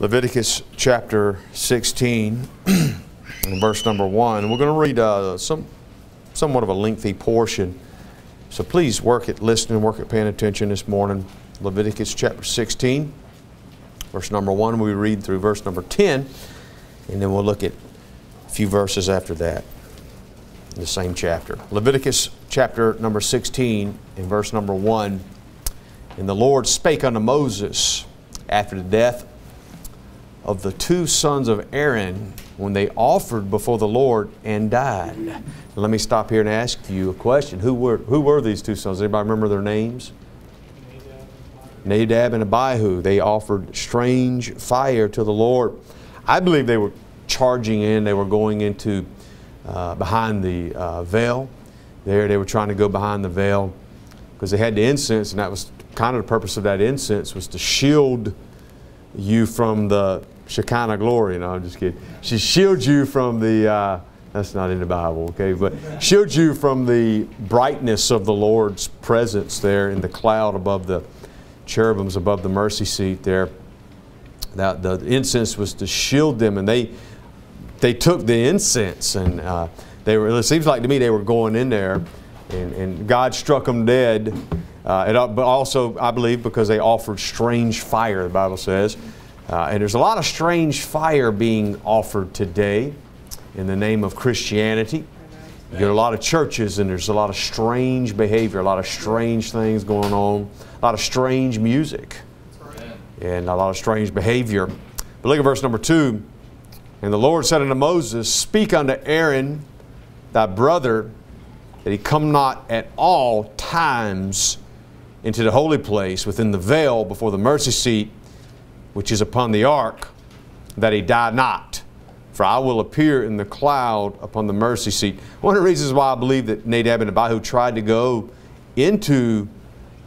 Leviticus chapter 16, and verse number 1. We're going to read uh, some, somewhat of a lengthy portion. So please work at listening, work at paying attention this morning. Leviticus chapter 16, verse number 1. We read through verse number 10, and then we'll look at a few verses after that in the same chapter. Leviticus chapter number 16, in verse number 1. And the Lord spake unto Moses after the death of the two sons of Aaron when they offered before the Lord and died. Let me stop here and ask you a question. Who were, who were these two sons? Anybody remember their names? Nadab and Abihu. They offered strange fire to the Lord. I believe they were charging in, they were going into uh, behind the uh, veil. There, they were trying to go behind the veil because they had the incense, and that was kind of the purpose of that incense was to shield you from the Shekinah glory. No, I'm just kidding. She shields you from the, uh, that's not in the Bible, okay, but shields you from the brightness of the Lord's presence there in the cloud above the cherubims above the mercy seat there. That the incense was to shield them, and they they took the incense, and uh, they were. It seems like to me they were going in there, and, and God struck them dead. Uh, it, but also, I believe, because they offered strange fire. The Bible says. Uh, and there's a lot of strange fire being offered today in the name of Christianity. You get a lot of churches and there's a lot of strange behavior, a lot of strange things going on, a lot of strange music, and a lot of strange behavior. But look at verse number two. And the Lord said unto Moses, Speak unto Aaron, thy brother, that he come not at all times into the holy place within the veil before the mercy seat which is upon the ark, that he die not. For I will appear in the cloud upon the mercy seat. One of the reasons why I believe that Nadab and Abihu tried to go into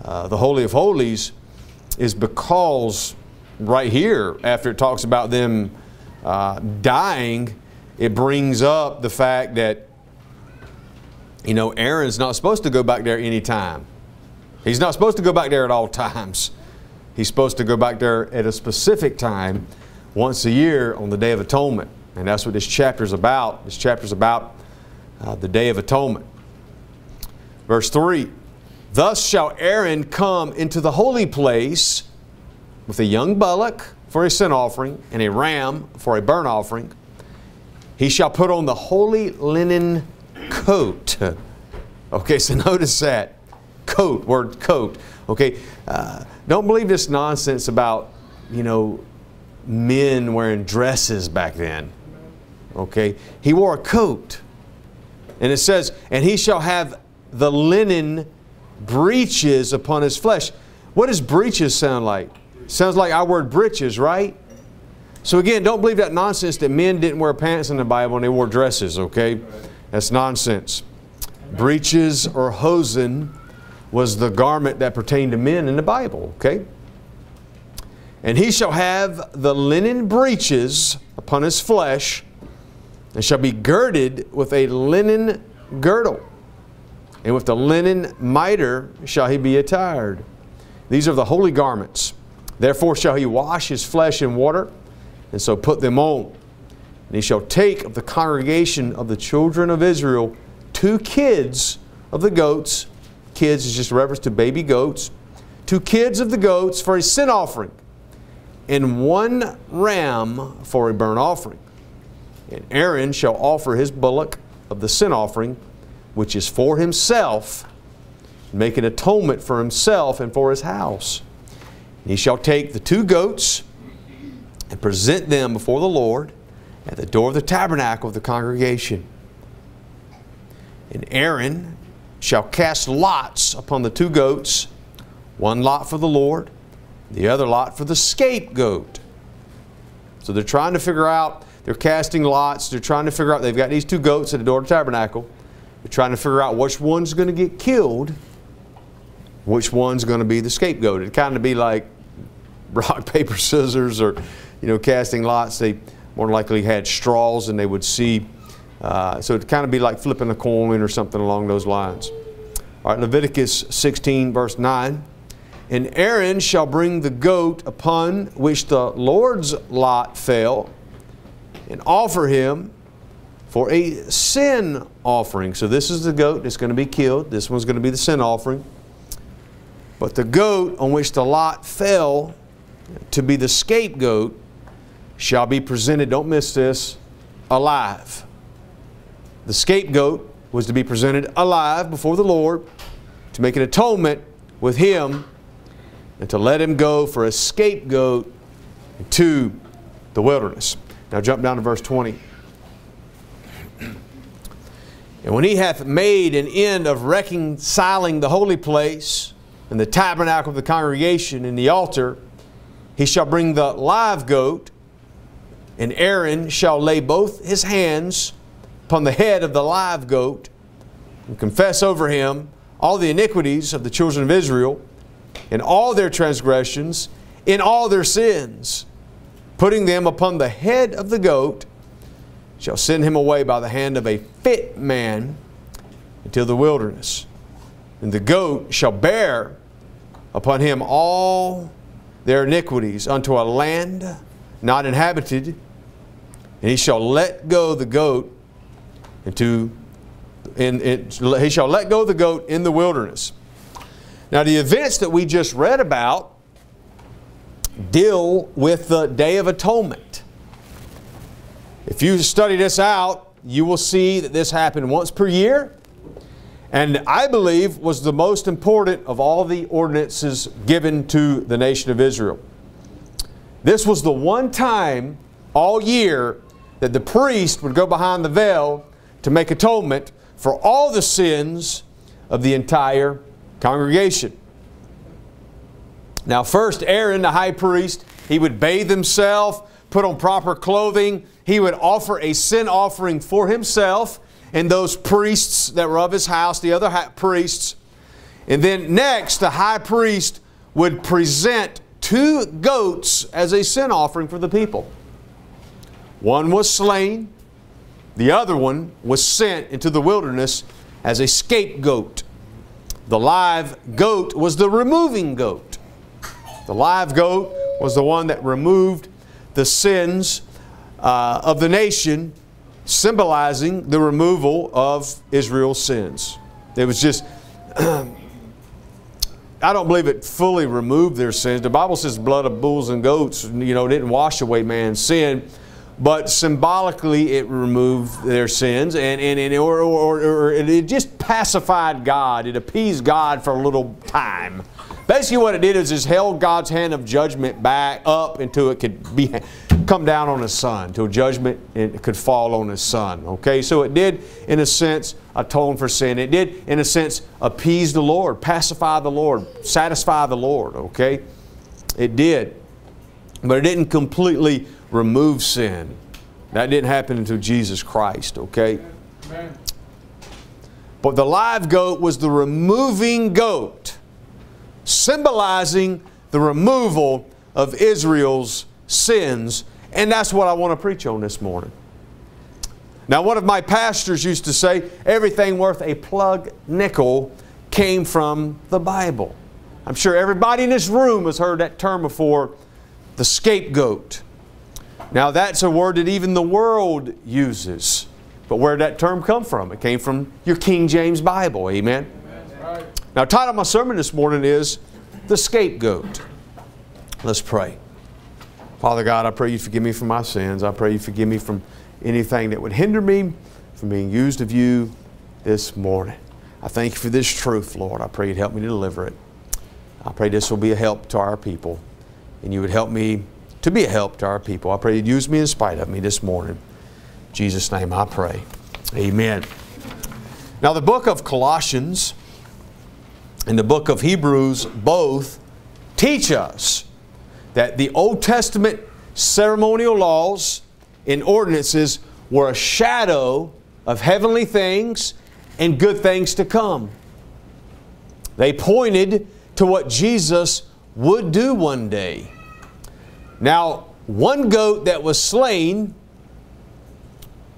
uh, the Holy of Holies is because right here, after it talks about them uh, dying, it brings up the fact that, you know, Aaron's not supposed to go back there anytime. He's not supposed to go back there at all times. He's supposed to go back there at a specific time once a year on the Day of Atonement. And that's what this chapter is about. This chapter is about uh, the Day of Atonement. Verse 3 Thus shall Aaron come into the holy place with a young bullock for a sin offering and a ram for a burnt offering. He shall put on the holy linen coat. Okay, so notice that. Coat, word coat. Okay, uh, don't believe this nonsense about, you know, men wearing dresses back then. Okay, he wore a coat. And it says, and he shall have the linen breeches upon his flesh. What does breeches sound like? Sounds like our word breeches, right? So again, don't believe that nonsense that men didn't wear pants in the Bible and they wore dresses, okay? That's nonsense. Breeches or hosen was the garment that pertained to men in the Bible, okay? And he shall have the linen breeches upon his flesh, and shall be girded with a linen girdle. And with the linen mitre shall he be attired. These are the holy garments. Therefore shall he wash his flesh in water, and so put them on. And he shall take of the congregation of the children of Israel two kids of the goats kids is just a reference to baby goats, two kids of the goats for a sin offering, and one ram for a burnt offering. And Aaron shall offer his bullock of the sin offering, which is for himself, make an atonement for himself and for his house. And he shall take the two goats and present them before the Lord at the door of the tabernacle of the congregation. And Aaron shall cast lots upon the two goats, one lot for the Lord, the other lot for the scapegoat. So they're trying to figure out, they're casting lots, they're trying to figure out, they've got these two goats at the door of the tabernacle. They're trying to figure out which one's going to get killed, which one's going to be the scapegoat. It'd kind of be like rock, paper, scissors, or, you know, casting lots. They more likely had straws and they would see uh, so it'd kind of be like flipping a coin or something along those lines. All right, Leviticus 16, verse 9. And Aaron shall bring the goat upon which the Lord's lot fell, and offer him for a sin offering. So this is the goat that's going to be killed. This one's going to be the sin offering. But the goat on which the lot fell to be the scapegoat shall be presented, don't miss this, alive. The scapegoat was to be presented alive before the Lord to make an atonement with him and to let him go for a scapegoat to the wilderness. Now jump down to verse 20. And when he hath made an end of reconciling the holy place and the tabernacle of the congregation and the altar, he shall bring the live goat, and Aaron shall lay both his hands upon the head of the live goat and confess over him all the iniquities of the children of Israel in all their transgressions, in all their sins, putting them upon the head of the goat, shall send him away by the hand of a fit man into the wilderness. And the goat shall bear upon him all their iniquities unto a land not inhabited, and he shall let go the goat in, in, he shall let go the goat in the wilderness. Now, the events that we just read about deal with the Day of Atonement. If you study this out, you will see that this happened once per year, and I believe was the most important of all the ordinances given to the nation of Israel. This was the one time all year that the priest would go behind the veil to make atonement for all the sins of the entire congregation. Now, first, Aaron, the high priest, he would bathe himself, put on proper clothing. He would offer a sin offering for himself and those priests that were of his house, the other priests. And then next, the high priest would present two goats as a sin offering for the people. One was slain, the other one was sent into the wilderness as a scapegoat. The live goat was the removing goat. The live goat was the one that removed the sins uh, of the nation, symbolizing the removal of Israel's sins. It was just, I don't believe it fully removed their sins. The Bible says blood of bulls and goats, you know, didn't wash away man's sin but symbolically it removed their sins and, and, and or, or, or, it just pacified God. It appeased God for a little time. Basically what it did is it held God's hand of judgment back up until it could be come down on his son, till judgment it could fall on his son. Okay, so it did in a sense atone for sin. It did in a sense appease the Lord, pacify the Lord, satisfy the Lord. Okay, it did. But it didn't completely remove sin. That didn't happen until Jesus Christ, okay? But the live goat was the removing goat, symbolizing the removal of Israel's sins. And that's what I want to preach on this morning. Now, one of my pastors used to say, everything worth a plug nickel came from the Bible. I'm sure everybody in this room has heard that term before the scapegoat. Now, that's a word that even the world uses. But where did that term come from? It came from your King James Bible. Amen? Amen. Now, title of my sermon this morning is The Scapegoat. Let's pray. Father God, I pray you forgive me for my sins. I pray you forgive me from anything that would hinder me from being used of you this morning. I thank you for this truth, Lord. I pray you'd help me to deliver it. I pray this will be a help to our people. And you would help me to be a help to our people. I pray you'd use me in spite of me this morning. In Jesus' name I pray. Amen. Now, the book of Colossians and the book of Hebrews both teach us that the Old Testament ceremonial laws and ordinances were a shadow of heavenly things and good things to come. They pointed to what Jesus would do one day. Now, one goat that was slain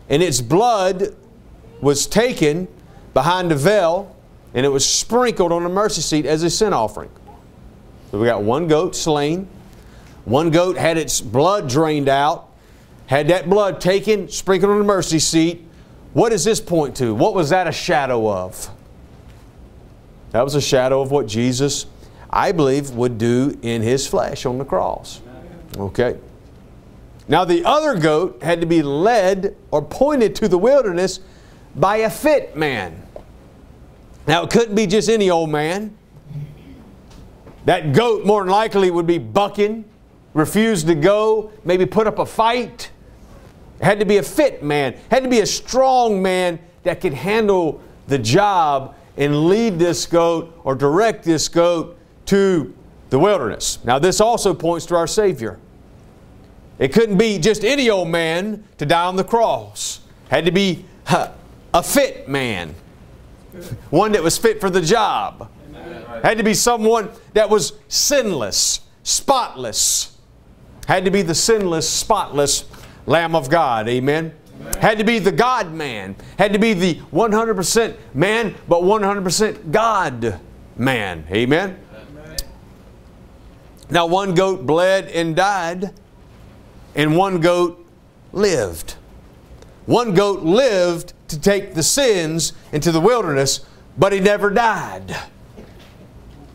and its blood was taken behind the veil and it was sprinkled on the mercy seat as a sin offering. So we got one goat slain. One goat had its blood drained out, had that blood taken, sprinkled on the mercy seat. What does this point to? What was that a shadow of? That was a shadow of what Jesus, I believe, would do in his flesh on the cross. Okay. Now, the other goat had to be led or pointed to the wilderness by a fit man. Now, it couldn't be just any old man. That goat, more than likely, would be bucking, refuse to go, maybe put up a fight. It had to be a fit man, it had to be a strong man that could handle the job and lead this goat or direct this goat to the wilderness. Now, this also points to our Savior. It couldn't be just any old man to die on the cross. Had to be a fit man, one that was fit for the job. Had to be someone that was sinless, spotless. Had to be the sinless, spotless Lamb of God. Amen. Had to be the God man. Had to be the 100% man, but 100% God man. Amen? Amen? Now, one goat bled and died, and one goat lived. One goat lived to take the sins into the wilderness, but he never died.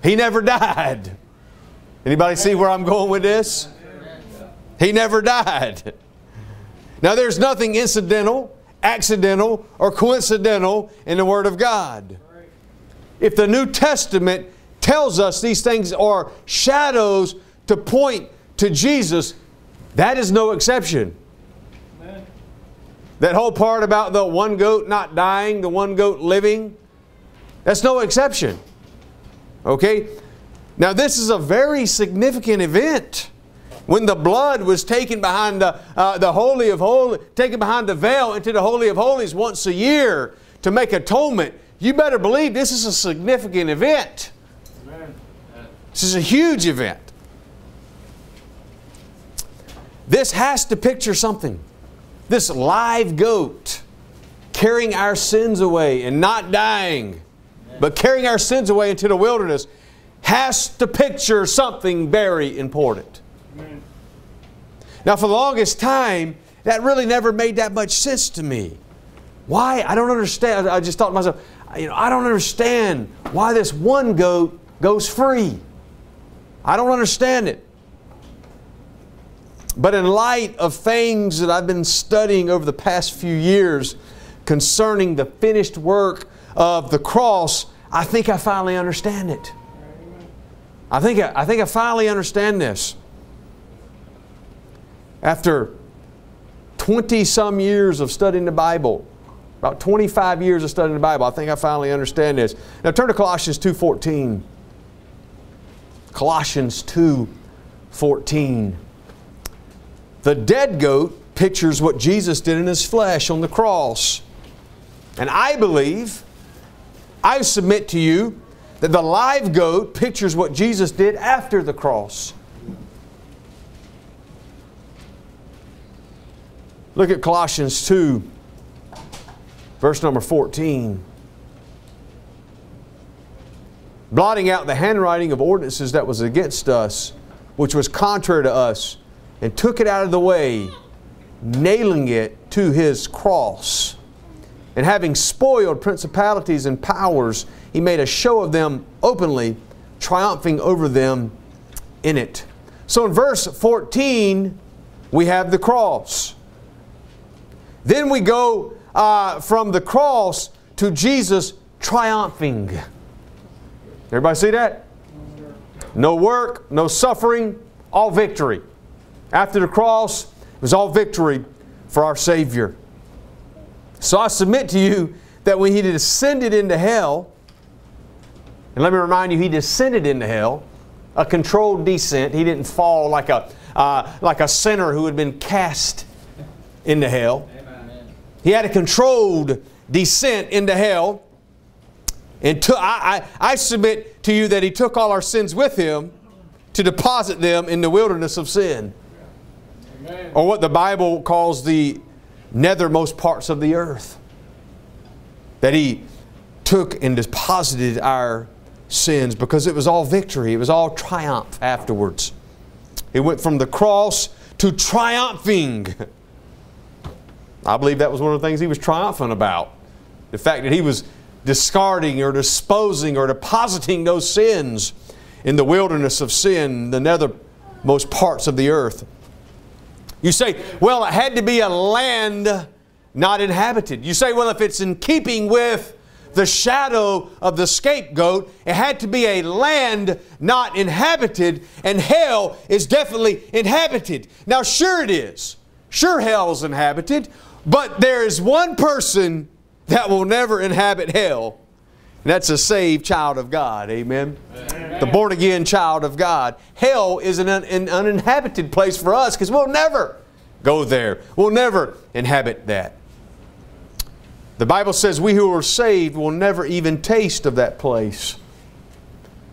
He never died. Anybody see where I'm going with this? He never died. Now, there's nothing incidental, accidental, or coincidental in the Word of God. If the New Testament tells us these things are shadows to point to Jesus, that is no exception. Amen. That whole part about the one goat not dying, the one goat living, that's no exception. Okay? Now, this is a very significant event when the blood was taken behind the, uh, the Holy of Holies, taken behind the veil into the Holy of Holies once a year to make atonement, you better believe this is a significant event. Amen. This is a huge event. This has to picture something. This live goat carrying our sins away and not dying, but carrying our sins away into the wilderness has to picture something very important. Now, for the longest time, that really never made that much sense to me. Why? I don't understand. I just thought to myself, you know, I don't understand why this one goat goes free. I don't understand it. But in light of things that I've been studying over the past few years concerning the finished work of the cross, I think I finally understand it. I think I, I think I finally understand this after 20 some years of studying the Bible, about 25 years of studying the Bible, I think I finally understand this. Now turn to Colossians 2:14. Colossians 2:14. The dead goat pictures what Jesus did in his flesh on the cross. And I believe, I submit to you, that the live goat pictures what Jesus did after the cross. Look at Colossians 2, verse number 14. Blotting out the handwriting of ordinances that was against us, which was contrary to us, and took it out of the way, nailing it to his cross. And having spoiled principalities and powers, he made a show of them openly, triumphing over them in it. So in verse 14, we have the cross. Then we go uh, from the cross to Jesus triumphing. Everybody see that? No work, no suffering, all victory. After the cross, it was all victory for our Savior. So I submit to you that when He descended into hell, and let me remind you, He descended into hell, a controlled descent. He didn't fall like a, uh, like a sinner who had been cast into hell. He had a controlled descent into hell. And to, I, I, I submit to you that He took all our sins with Him to deposit them in the wilderness of sin. Amen. Or what the Bible calls the nethermost parts of the earth. That He took and deposited our sins because it was all victory. It was all triumph afterwards. It went from the cross to triumphing. I believe that was one of the things he was triumphant about. The fact that he was discarding or disposing or depositing those sins in the wilderness of sin, the nethermost parts of the earth. You say, well, it had to be a land not inhabited. You say, well, if it's in keeping with the shadow of the scapegoat, it had to be a land not inhabited, and hell is definitely inhabited. Now, sure it is. Sure, hell's inhabited, but there is one person that will never inhabit hell. And that's a saved child of God. Amen. Amen. The born again child of God. Hell is an, un an uninhabited place for us because we'll never go there. We'll never inhabit that. The Bible says we who are saved will never even taste of that place.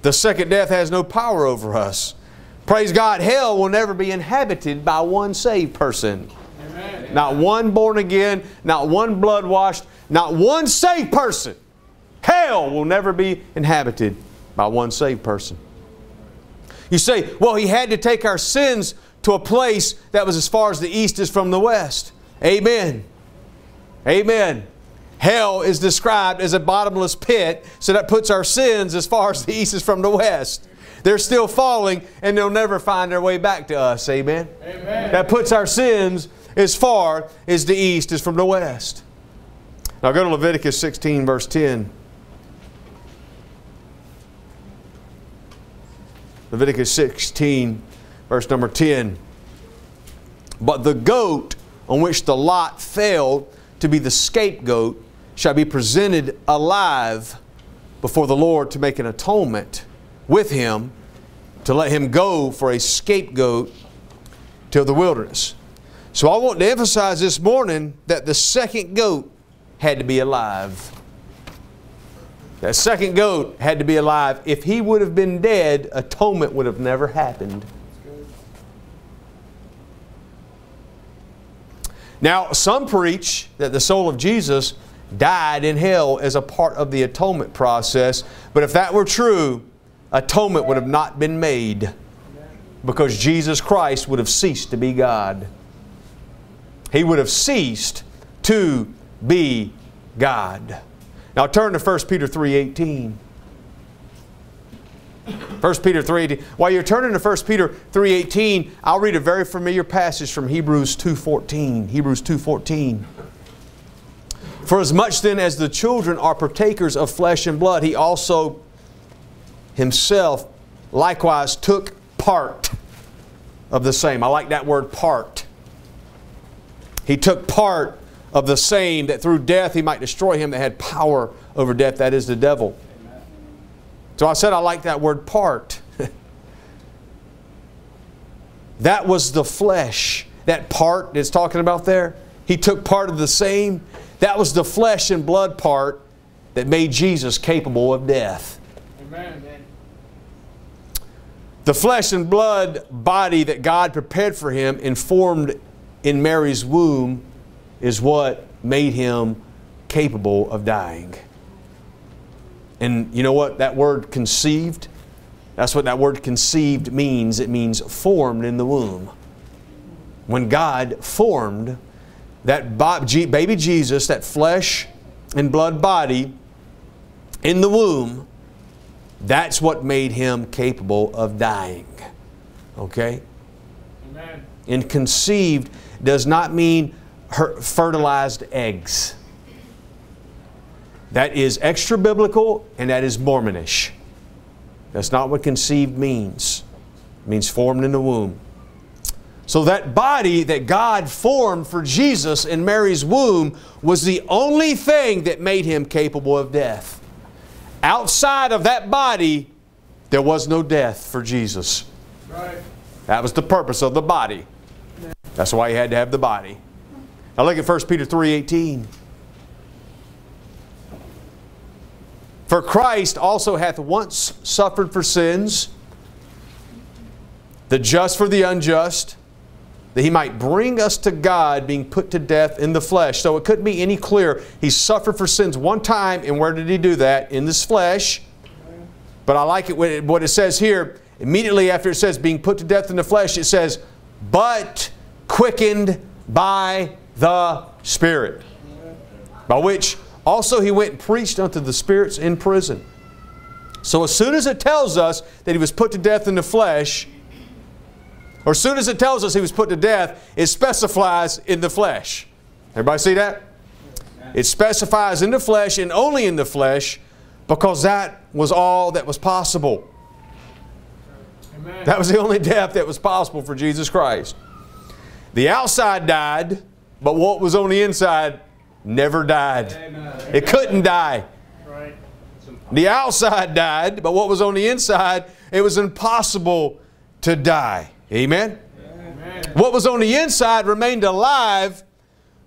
The second death has no power over us. Praise God, hell will never be inhabited by one saved person. Amen. Not one born again, not one blood washed, not one saved person. Hell will never be inhabited by one saved person. You say, well, he had to take our sins to a place that was as far as the east is from the west. Amen. Amen. Hell is described as a bottomless pit, so that puts our sins as far as the east is from the west. They're still falling and they'll never find their way back to us. Amen. Amen. That puts our sins as far as the east is from the west. Now go to Leviticus 16, verse 10. Leviticus 16, verse number 10. But the goat on which the lot fell to be the scapegoat shall be presented alive before the Lord to make an atonement with him, to let him go for a scapegoat to the wilderness. So I want to emphasize this morning that the second goat had to be alive. That second goat had to be alive. If he would have been dead, atonement would have never happened. Now, some preach that the soul of Jesus died in hell as a part of the atonement process, but if that were true, atonement would have not been made because Jesus Christ would have ceased to be God. He would have ceased to be God. Now turn to 1 Peter 3.18. 1 Peter 3.18. While you're turning to 1 Peter 3.18, I'll read a very familiar passage from Hebrews 2.14. Hebrews 2.14. For as much then as the children are partakers of flesh and blood, he also himself likewise took part of the same. I like that word part. He took part of the same that through death he might destroy him that had power over death, that is the devil. Amen. So I said I like that word part. that was the flesh. That part that's talking about there. He took part of the same. That was the flesh and blood part that made Jesus capable of death. Amen. The flesh and blood body that God prepared for him and formed in Mary's womb is what made him capable of dying. And you know what that word conceived? That's what that word conceived means. It means formed in the womb. When God formed that baby Jesus, that flesh and blood body in the womb, that's what made him capable of dying. Okay? Amen. And conceived does not mean fertilized eggs. That is extra biblical and that is Mormonish. That's not what conceived means. It means formed in the womb. So that body that God formed for Jesus in Mary's womb was the only thing that made him capable of death. Outside of that body, there was no death for Jesus. Right. That was the purpose of the body. That's why he had to have the body. Now look at 1 Peter 3.18. For Christ also hath once suffered for sins, the just for the unjust, that he might bring us to God, being put to death in the flesh. So it couldn't be any clearer. He suffered for sins one time, and where did he do that? In this flesh. But I like it what it says here. Immediately after it says being put to death in the flesh, it says, but quickened by the Spirit. By which also he went and preached unto the spirits in prison. So as soon as it tells us that he was put to death in the flesh, or as soon as it tells us he was put to death, it specifies in the flesh. Everybody see that? It specifies in the flesh and only in the flesh because that was all that was possible. Amen. That was the only death that was possible for Jesus Christ. The outside died, but what was on the inside never died. Amen. It couldn't die. Right. The outside died, but what was on the inside, it was impossible to die. Amen? Amen? What was on the inside remained alive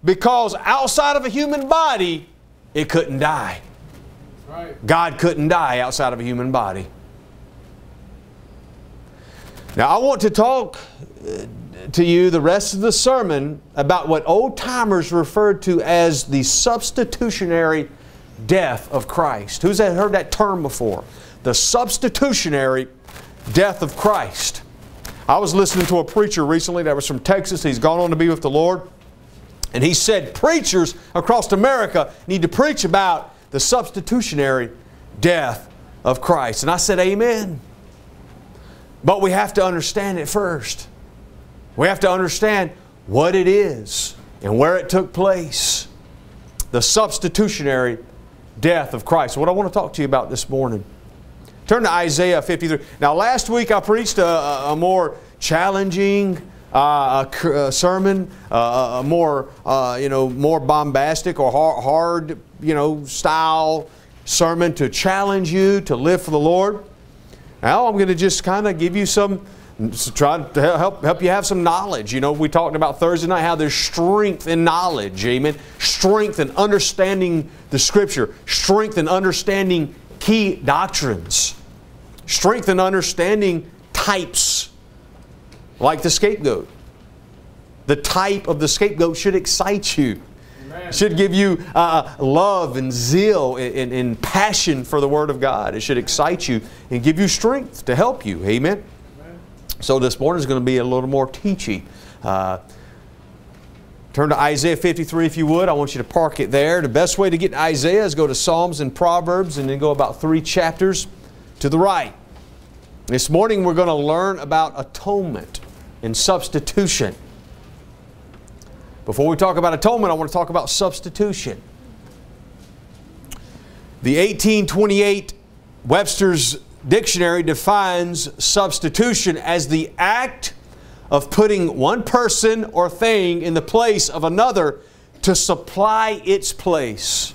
because outside of a human body, it couldn't die. Right. God couldn't die outside of a human body. Now, I want to talk uh, to you the rest of the sermon about what old timers referred to as the substitutionary death of Christ. Who's heard that term before? The substitutionary death of Christ. I was listening to a preacher recently that was from Texas. He's gone on to be with the Lord. And he said preachers across America need to preach about the substitutionary death of Christ. And I said, Amen. But we have to understand it first. We have to understand what it is and where it took place. The substitutionary death of Christ. What I want to talk to you about this morning. Turn to Isaiah 53. Now, last week I preached a, a more challenging uh, a, sermon, uh, a more uh, you know more bombastic or hard, hard you know style sermon to challenge you to live for the Lord. Now I'm going to just kind of give you some try to help help you have some knowledge. You know, we talked about Thursday night how there's strength in knowledge. Amen. Strength in understanding the Scripture. Strength in understanding key doctrines, strength in understanding types, like the scapegoat. The type of the scapegoat should excite you. Should give you uh, love and zeal and, and, and, passion for the Word of God. It should excite you and give you strength to help you. Amen. So this morning is going to be a little more teachy. Uh, Turn to Isaiah 53 if you would. I want you to park it there. The best way to get to Isaiah is go to Psalms and Proverbs and then go about three chapters to the right. This morning we're going to learn about atonement and substitution. Before we talk about atonement, I want to talk about substitution. The 1828 Webster's Dictionary defines substitution as the act of putting one person or thing in the place of another to supply its place.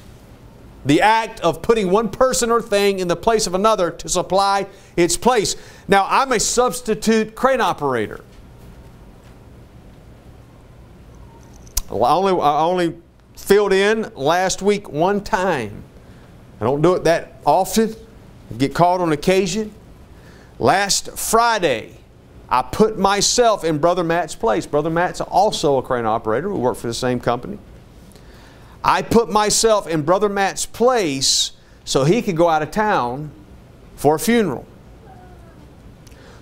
The act of putting one person or thing in the place of another to supply its place. Now, I'm a substitute crane operator. I only, I only filled in last week one time. I don't do it that often. Get called on occasion. Last Friday, I put myself in Brother Matt's place. Brother Matt's also a crane operator. We work for the same company. I put myself in Brother Matt's place so he could go out of town for a funeral.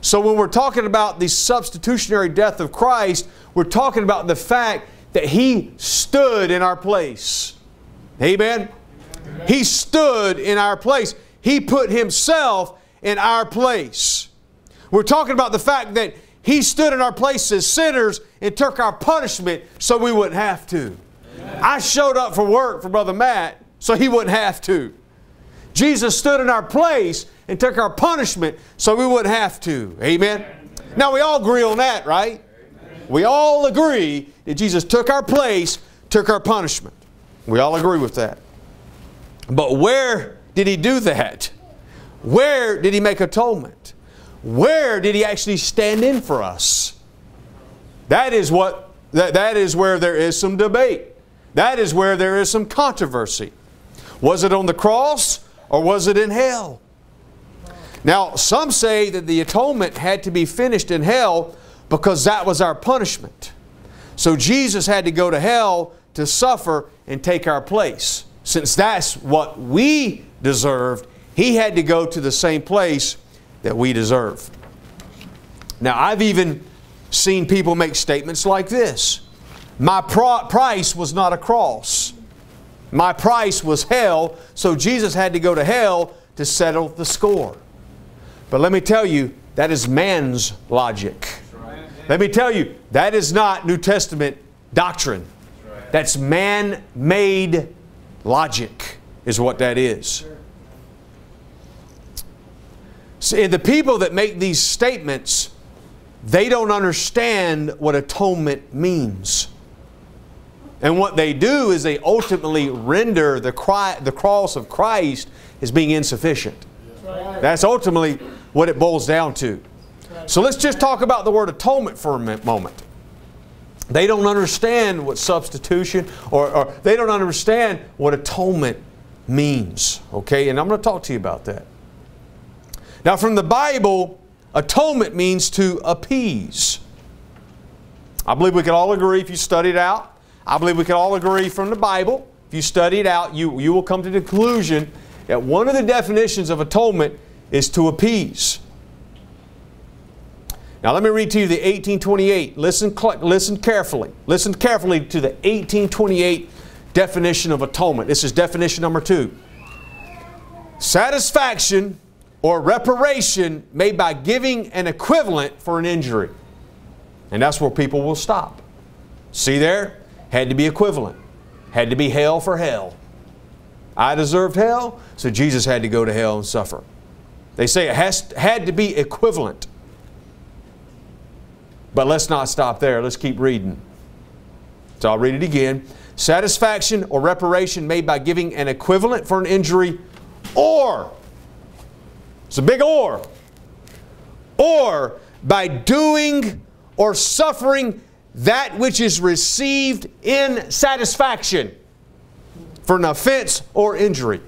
So when we're talking about the substitutionary death of Christ, we're talking about the fact that He stood in our place. Amen? Amen? He stood in our place. He put Himself in our place. We're talking about the fact that He stood in our place as sinners and took our punishment so we wouldn't have to. Amen. I showed up for work for Brother Matt so he wouldn't have to. Jesus stood in our place and took our punishment so we wouldn't have to. Amen? Now we all agree on that, right? We all agree that Jesus took our place, took our punishment. We all agree with that. But where did He do that? Where did He make atonement? Where did he actually stand in for us? That is what that, that is where there is some debate. That is where there is some controversy. Was it on the cross or was it in hell? Now, some say that the atonement had to be finished in hell because that was our punishment. So Jesus had to go to hell to suffer and take our place. Since that's what we deserved, He had to go to the same place that we deserve. Now, I've even seen people make statements like this My price was not a cross, my price was hell, so Jesus had to go to hell to settle the score. But let me tell you, that is man's logic. Let me tell you, that is not New Testament doctrine. That's man made logic, is what that is. See, the people that make these statements, they don't understand what atonement means. And what they do is they ultimately render the, cry, the cross of Christ as being insufficient. That's ultimately what it boils down to. So let's just talk about the word atonement for a moment. They don't understand what substitution or, or they don't understand what atonement means. Okay, and I'm going to talk to you about that. Now, from the Bible, atonement means to appease. I believe we can all agree if you study it out. I believe we can all agree from the Bible. If you study it out, you, you will come to the conclusion that one of the definitions of atonement is to appease. Now let me read to you the 1828. Listen, listen carefully. Listen carefully to the 1828 definition of atonement. This is definition number two. Satisfaction or reparation made by giving an equivalent for an injury. And that's where people will stop. See there? Had to be equivalent. Had to be hell for hell. I deserved hell, so Jesus had to go to hell and suffer. They say it has, had to be equivalent. But let's not stop there. Let's keep reading. So I'll read it again. Satisfaction or reparation made by giving an equivalent for an injury or, it's a big or, or by doing or suffering that which is received in satisfaction for an offense or injury.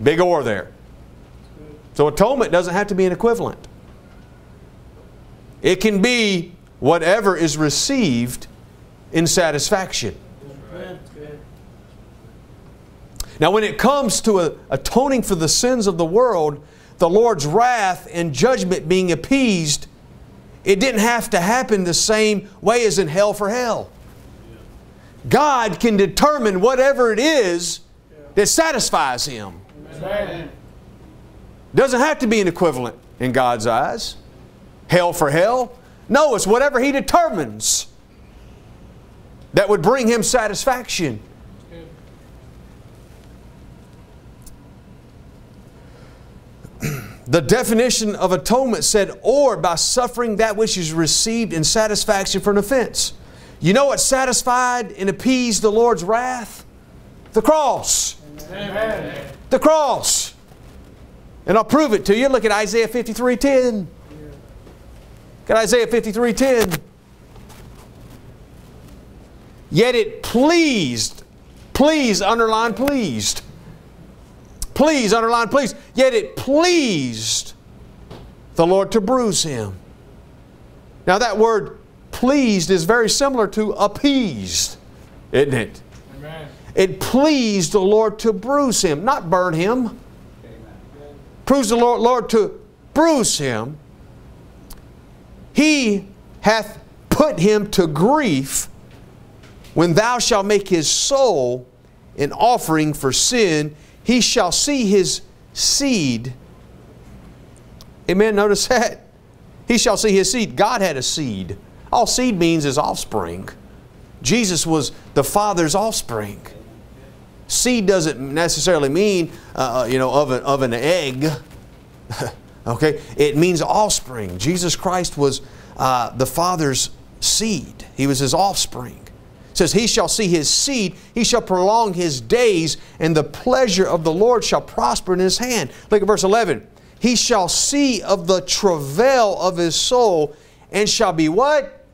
Big or there. So atonement doesn't have to be an equivalent. It can be whatever is received in satisfaction. Now, when it comes to atoning for the sins of the world, the Lord's wrath and judgment being appeased, it didn't have to happen the same way as in hell for hell. God can determine whatever it is that satisfies Him. Doesn't have to be an equivalent in God's eyes. Hell for hell, no, it's whatever He determines that would bring Him satisfaction. the definition of atonement said, or by suffering that which is received in satisfaction for an offense. You know what satisfied and appeased the Lord's wrath? The cross. Amen. The cross. And I'll prove it to you. Look at Isaiah 53 10. At Isaiah 53 10. Yet it pleased, please, underline pleased. Please, underline please. Yet it pleased the Lord to bruise him. Now that word pleased is very similar to appeased, isn't it? Amen. It pleased the Lord to bruise him, not burn him. Proves the Lord, Lord to bruise him he hath put him to grief when thou shalt make his soul an offering for sin. He shall see his seed. Amen. Notice that. He shall see his seed. God had a seed. All seed means is offspring. Jesus was the Father's offspring. Seed doesn't necessarily mean, uh, uh you know, of an, of an egg. Okay? It means offspring. Jesus Christ was uh, the Father's seed, He was His offspring. It says, He shall see His seed, He shall prolong His days, and the pleasure of the Lord shall prosper in His hand. Look at verse 11. He shall see of the travail of His soul, and shall be what?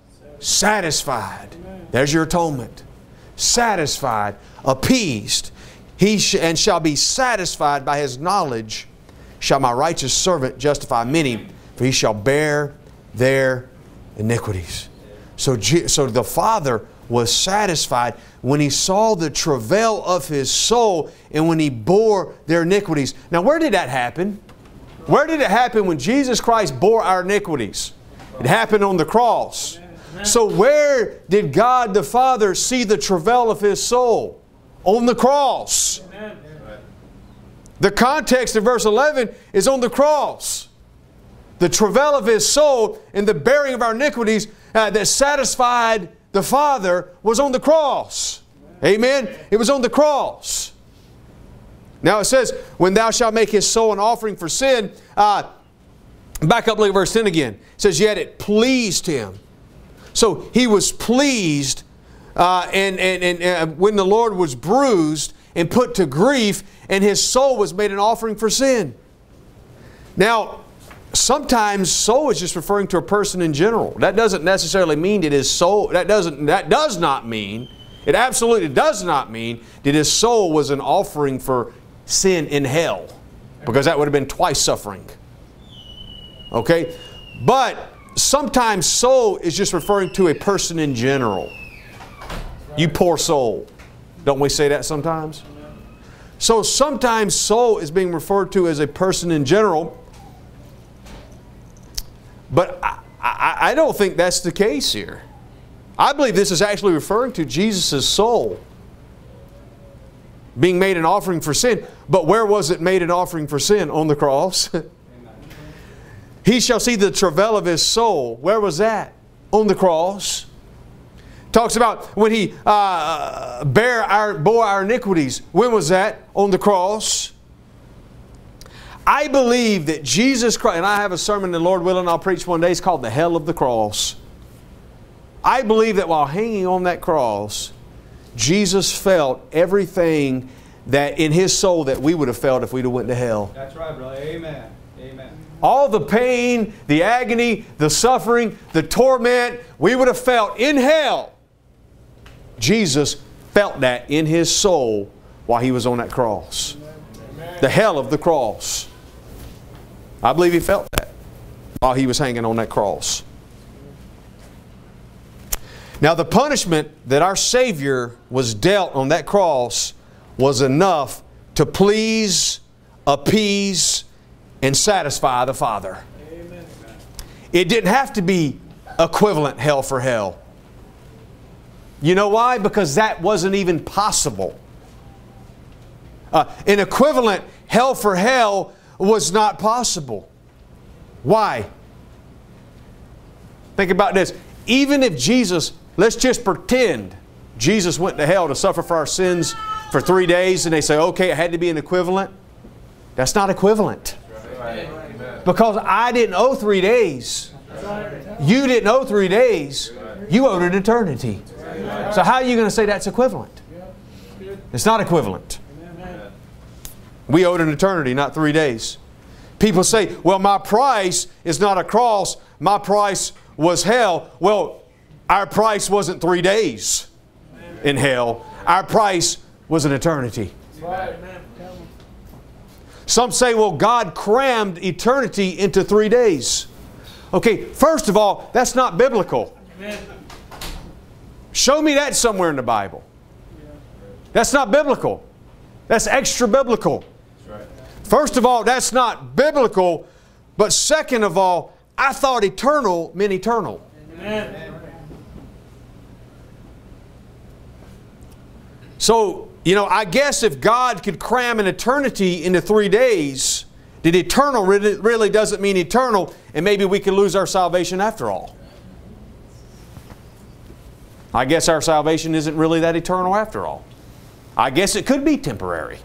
Satisfied. Amen. There's your atonement. Satisfied, appeased. He sh- and shall be satisfied by His knowledge shall my righteous servant justify many, for he shall bear their iniquities. So, so the Father was satisfied when he saw the travail of his soul and when he bore their iniquities. Now, where did that happen? Where did it happen when Jesus Christ bore our iniquities? It happened on the cross. So, where did God the Father see the travail of His soul? On the cross. The context of verse 11 is on the cross. The travail of His soul and the bearing of our iniquities uh, that satisfied the Father was on the cross. Amen? It was on the cross. Now it says, when thou shalt make his soul an offering for sin, uh, back up, look at verse 10 again. It says, yet it pleased him. So he was pleased, uh, and, and, and uh, when the Lord was bruised and put to grief, and his soul was made an offering for sin. Now, sometimes soul is just referring to a person in general. That doesn't necessarily mean that his soul, that doesn't, that does not mean, it absolutely does not mean that his soul was an offering for sin in hell. Because that would have been twice suffering. Okay? But sometimes soul is just referring to a person in general. You poor soul. Don't we say that sometimes? So sometimes soul is being referred to as a person in general. But I, I, I don't think that's the case here. I believe this is actually referring to Jesus' soul being made an offering for sin. But where was it made an offering for sin? On the cross. he shall see the travail of his soul. Where was that? On the cross. Talks about when he uh, bear our, bore our iniquities. When was that? On the cross. I believe that Jesus Christ, and I have a sermon, the Lord willing, I'll preach one day. It's called The Hell of the Cross. I believe that while hanging on that cross, Jesus felt everything that in his soul that we would have felt if we'd have went to hell. That's right, brother. Amen. Amen. All the pain, the agony, the suffering, the torment we would have felt in hell. Jesus felt that in his soul while he was on that cross. Amen. The hell of the cross. I believe he felt that while he was hanging on that cross. Now, the punishment that our Savior was dealt on that cross was enough to please, appease, and satisfy the Father. Amen. It didn't have to be equivalent hell for hell. You know why? Because that wasn't even possible. Uh, an equivalent hell for hell was not possible. Why? Think about this. Even if Jesus, let's just pretend Jesus went to hell to suffer for our sins for three days and they say, okay, it had to be an equivalent. That's not equivalent. Because I didn't owe three days. You didn't owe three days. You owed an eternity. So how are you going to say that's equivalent? It's not equivalent. We owed an eternity, not three days. People say, well, my price is not a cross, my price was hell. Well, our price wasn't three days in hell, our price was an eternity. Some say, well, God crammed eternity into three days. Okay, first of all, that's not biblical. Show me that somewhere in the Bible. That's not biblical. That's extra biblical. First of all, that's not biblical. But second of all, I thought eternal meant eternal. Amen. So, you know, I guess if God could cram an eternity into three days, then eternal really, really doesn't mean eternal, and maybe we could lose our salvation after all. I guess our salvation isn't really that eternal after all. I guess it could be temporary.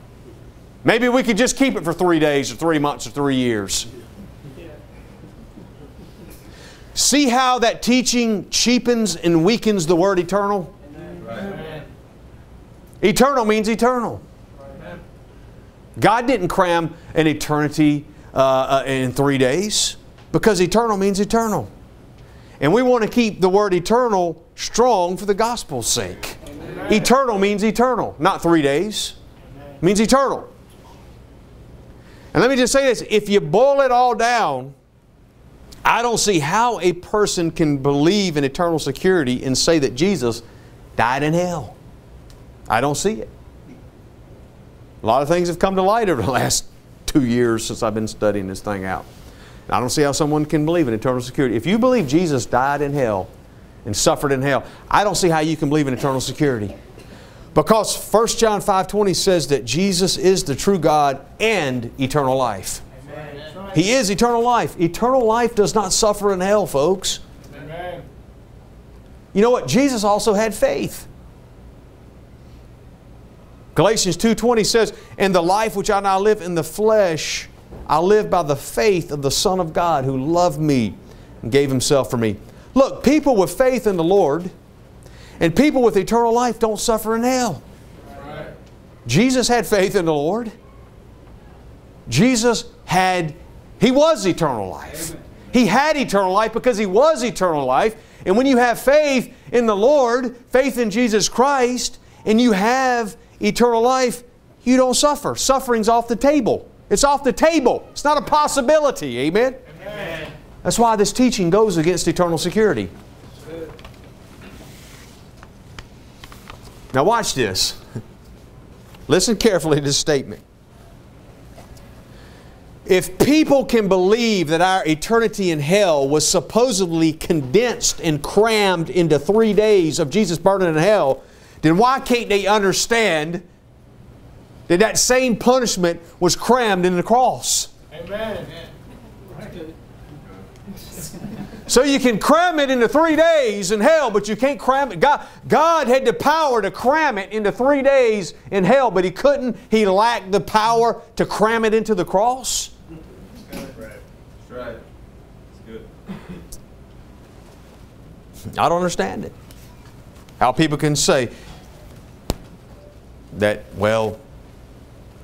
Maybe we could just keep it for three days or three months or three years. See how that teaching cheapens and weakens the word eternal? Amen. Eternal means eternal. God didn't cram an eternity uh, uh, in three days because eternal means eternal. And we want to keep the word eternal strong for the gospel's sake. Amen. Eternal means eternal, not three days. Means eternal. And let me just say this if you boil it all down, I don't see how a person can believe in eternal security and say that Jesus died in hell. I don't see it. A lot of things have come to light over the last two years since I've been studying this thing out. I don't see how someone can believe in eternal security. If you believe Jesus died in hell and suffered in hell, I don't see how you can believe in eternal security. Because 1 John 5:20 says that Jesus is the true God and eternal life. Amen. He is eternal life. Eternal life does not suffer in hell, folks. Amen. You know what? Jesus also had faith. Galatians 2:20 says, "And the life which I now live in the flesh, I live by the faith of the Son of God who loved me and gave himself for me." Look, people with faith in the Lord and people with eternal life don't suffer in hell. Jesus had faith in the Lord. Jesus had, He was eternal life. He had eternal life because He was eternal life. And when you have faith in the Lord, faith in Jesus Christ, and you have eternal life, you don't suffer. Suffering's off the table. It's off the table. It's not a possibility. Amen? That's why this teaching goes against eternal security. Now, watch this. Listen carefully to this statement. If people can believe that our eternity in hell was supposedly condensed and crammed into three days of Jesus burning in hell, then why can't they understand that that same punishment was crammed in the cross? Amen. So you can cram it into three days in hell, but you can't cram it. God, God had the power to cram it into three days in hell, but He couldn't. He lacked the power to cram it into the cross. That's right. That's good. I don't understand it. How people can say that, well,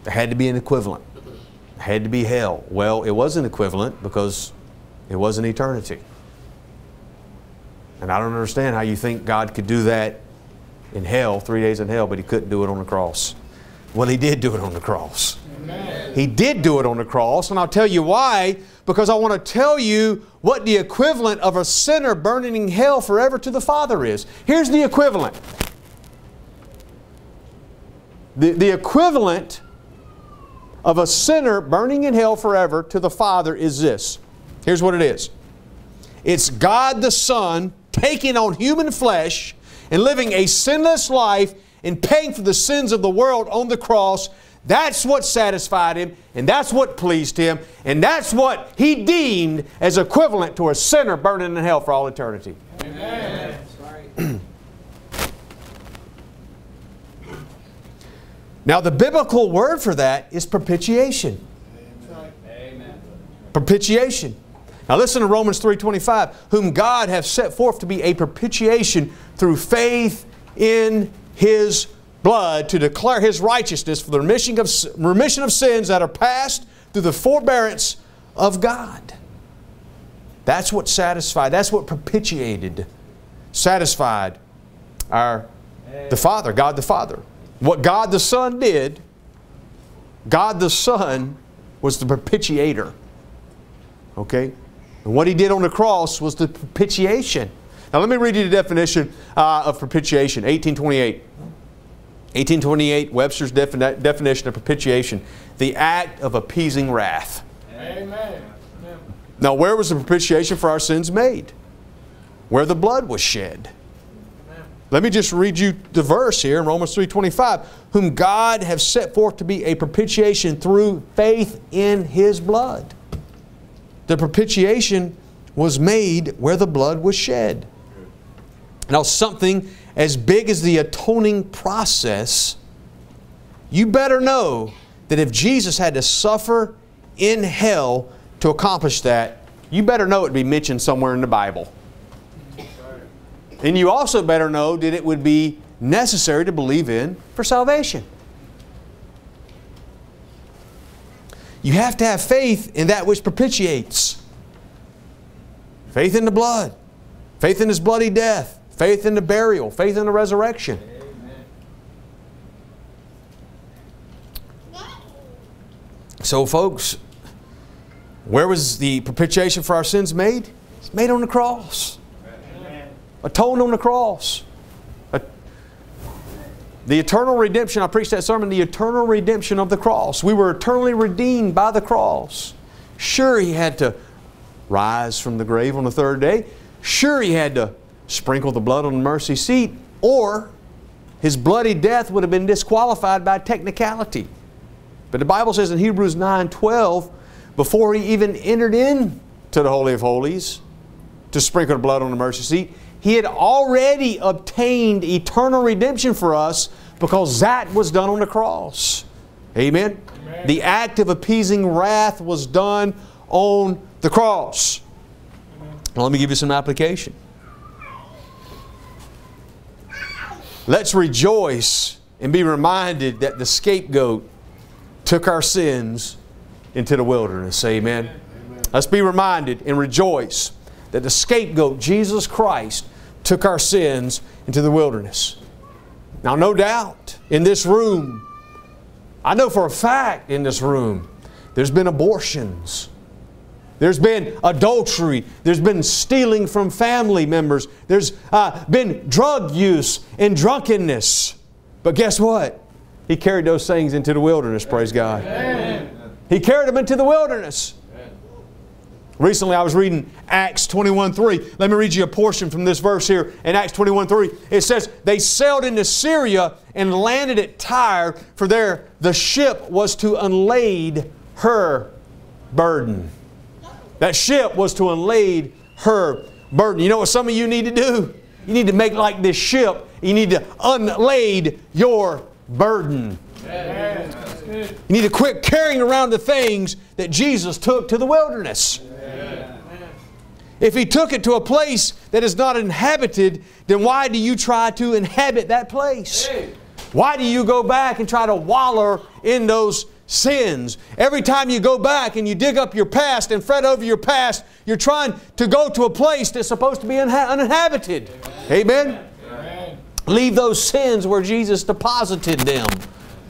there had to be an equivalent. Had to be hell. Well, it wasn't equivalent because it wasn't eternity. And I don't understand how you think God could do that in hell, three days in hell, but He couldn't do it on the cross. Well, He did do it on the cross. Amen. He did do it on the cross, and I'll tell you why. Because I want to tell you what the equivalent of a sinner burning in hell forever to the Father is. Here's the equivalent. The, the equivalent of a sinner burning in hell forever to the Father is this. Here's what it is it's God the Son taking on human flesh and living a sinless life and paying for the sins of the world on the cross. That's what satisfied him, and that's what pleased him, and that's what he deemed as equivalent to a sinner burning in hell for all eternity. Amen. now, the biblical word for that is propitiation. Amen. Propitiation. Now listen to Romans 3.25, whom God hath set forth to be a propitiation through faith in His blood to declare His righteousness for the remission of, remission of sins that are past through the forbearance of God. That's what satisfied, that's what propitiated, satisfied our the Father, God the Father. What God the Son did, God the Son was the propitiator. Okay? And what he did on the cross was the propitiation. Now let me read you the definition uh, of propitiation, 1828. 1828, Webster's defini definition of propitiation, the act of appeasing wrath. Amen. Now where was the propitiation for our sins made? Where the blood was shed. Let me just read you the verse here in Romans 3.25. Whom God have set forth to be a propitiation through faith in His blood. The propitiation was made where the blood was shed. Now, something as big as the atoning process, you better know that if Jesus had to suffer in hell to accomplish that, you better know it would be mentioned somewhere in the Bible. And you also better know that it would be necessary to believe in for salvation. You have to have faith in that which propitiates. Faith in the blood. Faith in His bloody death. Faith in the burial. Faith in the resurrection. So, folks, where was the propitiation for our sins made? It's made on the cross. Amen. Atoned on the cross. The eternal redemption, I preached that sermon, the eternal redemption of the cross. We were eternally redeemed by the cross. Sure, He had to rise from the grave on the third day. Sure, He had to sprinkle the blood on the mercy seat, or His bloody death would have been disqualified by technicality. But the Bible says in Hebrews 9 12, before He even entered in to the Holy of Holies to sprinkle the blood on the mercy seat, he had already obtained eternal redemption for us because that was done on the cross. Amen? Amen. The act of appeasing wrath was done on the cross. Now, let me give you some application. Let's rejoice and be reminded that the scapegoat took our sins into the wilderness. Amen. Amen. Let's be reminded and rejoice that the scapegoat, Jesus Christ, took our sins into the wilderness. Now, no doubt, in this room, I know for a fact in this room, there's been abortions. There's been adultery. There's been stealing from family members. There's uh, been drug use and drunkenness. But guess what? He carried those things into the wilderness, praise God. Amen. He carried them into the wilderness. Recently, I was reading Acts 21 3. Let me read you a portion from this verse here in Acts 21 3. It says, They sailed into Syria and landed at Tyre, for there the ship was to unlade her burden. That ship was to unlade her burden. You know what some of you need to do? You need to make like this ship. You need to unlade your burden. You need to quit carrying around the things that Jesus took to the wilderness. If he took it to a place that is not inhabited, then why do you try to inhabit that place? Why do you go back and try to waller in those sins? Every time you go back and you dig up your past and fret over your past, you're trying to go to a place that's supposed to be uninhabited. Amen? Amen. Leave those sins where Jesus deposited them.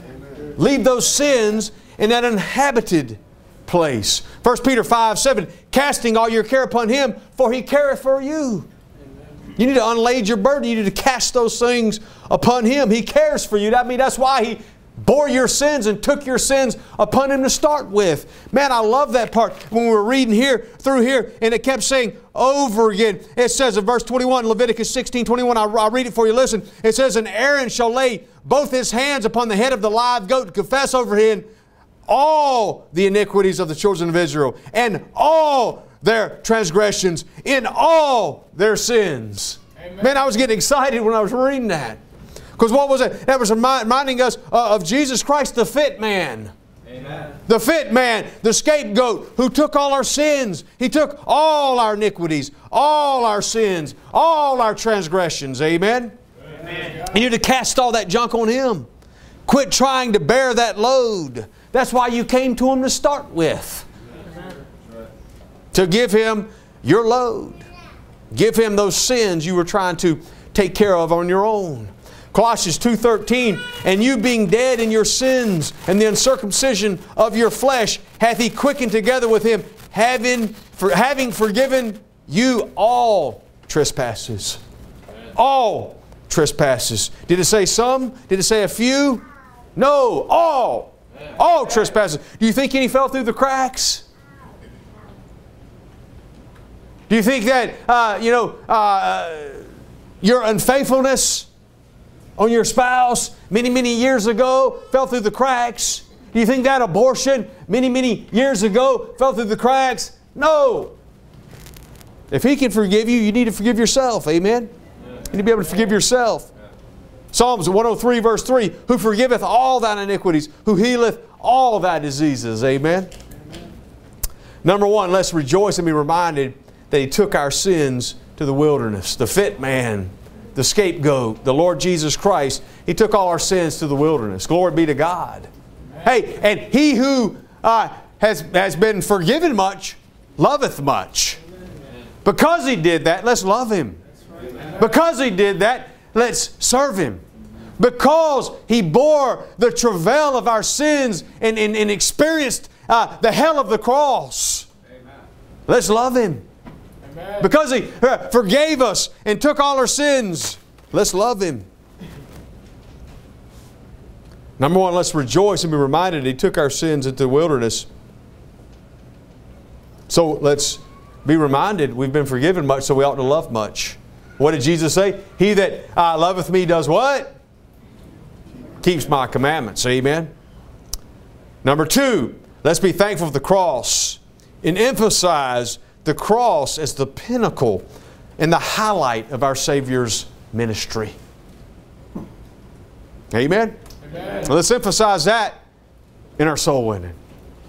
Amen. Leave those sins in that uninhabited place. 1 Peter 5 7, casting all your care upon Him, for He careth for you. You need to unlade your burden. You need to cast those things upon Him. He cares for you. I mean, that's why He bore your sins and took your sins upon Him to start with. Man, I love that part when we were reading here, through here, and it kept saying over again. It says in verse 21, Leviticus 16 21, I'll, I'll read it for you. Listen. It says, And Aaron shall lay both his hands upon the head of the live goat confess over him all the iniquities of the children of Israel and all their transgressions in all their sins. Amen. Man, I was getting excited when I was reading that. Because what was it? That was reminding us uh, of Jesus Christ, the fit man. Amen. The fit man, the scapegoat who took all our sins. He took all our iniquities, all our sins, all our transgressions. Amen. Amen. You need to cast all that junk on Him. Quit trying to bear that load. That's why you came to Him to start with. To give Him your load. Give Him those sins you were trying to take care of on your own. Colossians 2.13, And you being dead in your sins and the uncircumcision of your flesh, hath He quickened together with Him, having, for, having forgiven you all trespasses. All trespasses. Did it say some? Did it say a few? No, all. All trespasses. Do you think any fell through the cracks? Do you think that, uh, you know, uh, your unfaithfulness on your spouse many, many years ago fell through the cracks? Do you think that abortion many, many years ago fell through the cracks? No. If He can forgive you, you need to forgive yourself. Amen? You need to be able to forgive yourself. Psalms 103, verse 3 Who forgiveth all thine iniquities, who healeth all thy diseases. Amen? Amen. Number one, let's rejoice and be reminded that He took our sins to the wilderness. The fit man, the scapegoat, the Lord Jesus Christ, He took all our sins to the wilderness. Glory be to God. Amen. Hey, and He who uh, has, has been forgiven much loveth much. Because He did that, let's love Him. Because He did that, let's serve Him. Because He bore the travail of our sins and, and, and experienced uh, the hell of the cross. Amen. Let's love Him. Amen. Because He uh, forgave us and took all our sins. Let's love Him. Number one, let's rejoice and be reminded He took our sins into the wilderness. So let's be reminded we've been forgiven much, so we ought to love much. What did Jesus say? He that uh, loveth me does what? Keeps my commandments. Amen. Number two, let's be thankful for the cross and emphasize the cross as the pinnacle and the highlight of our Savior's ministry. Amen? Amen. Let's emphasize that in our soul winning.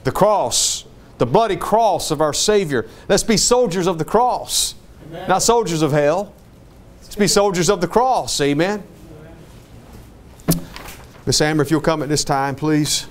The cross, the bloody cross of our Savior. Let's be soldiers of the cross, Amen. not soldiers of hell. Let's be soldiers of the cross. Amen. Miss Amber, if you'll come at this time, please.